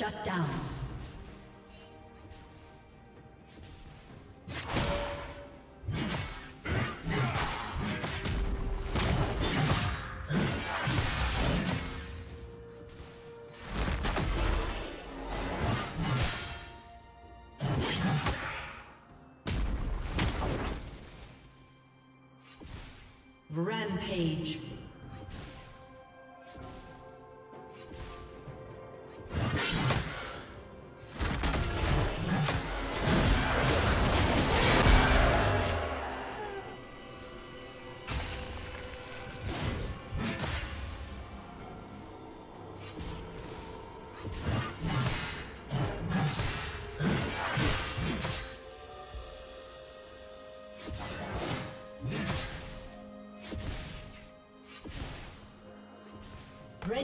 Shut down. Rampage.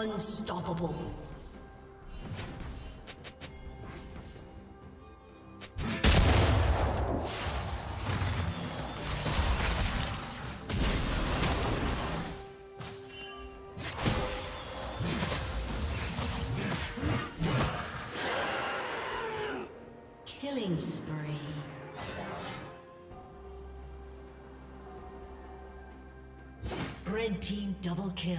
Unstoppable. Killing spree. Red team double kill.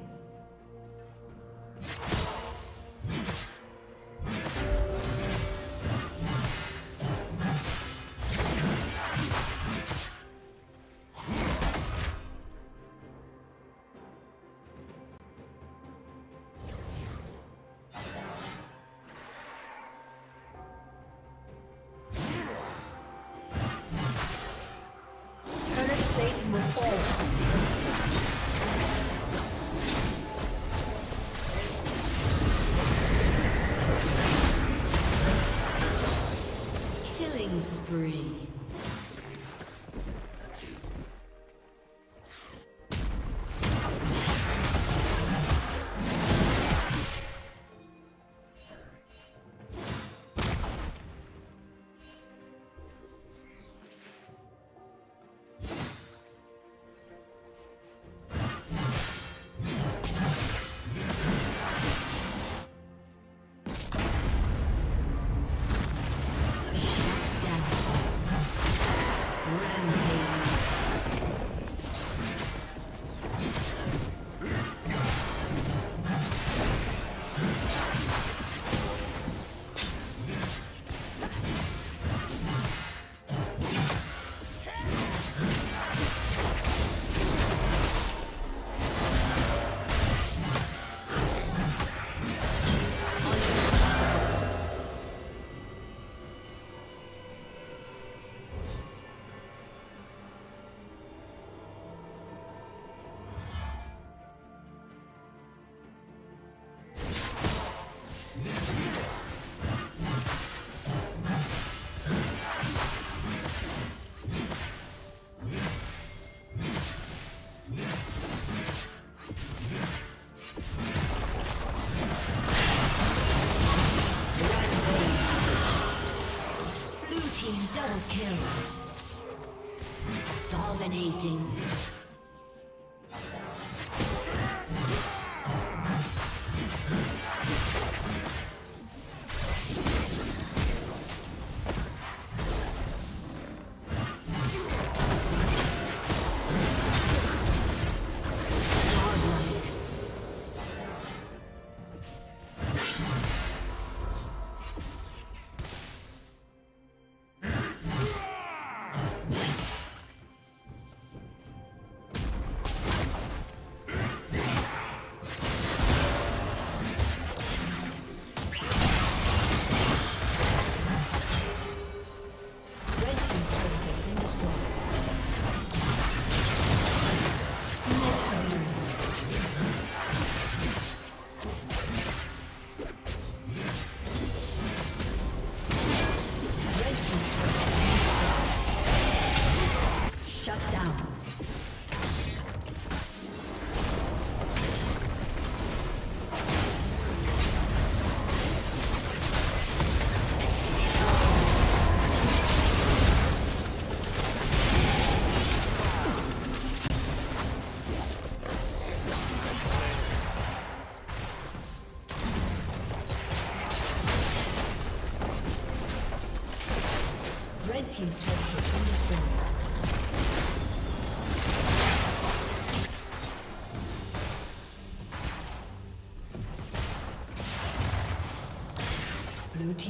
you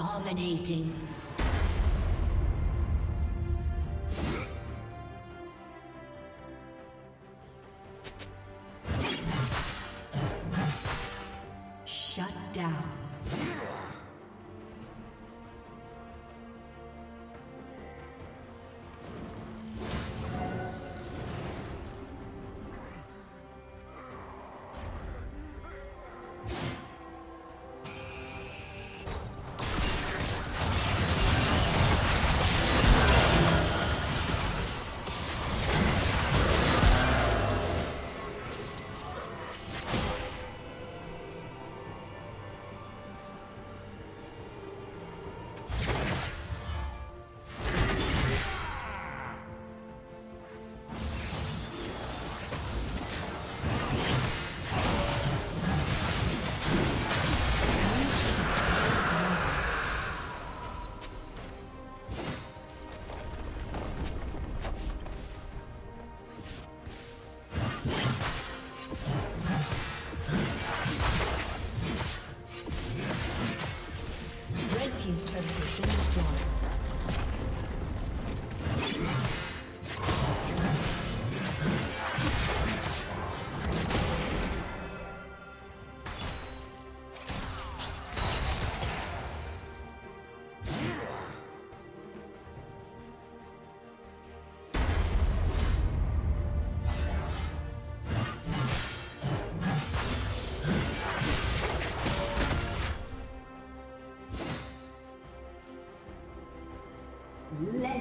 Dominating.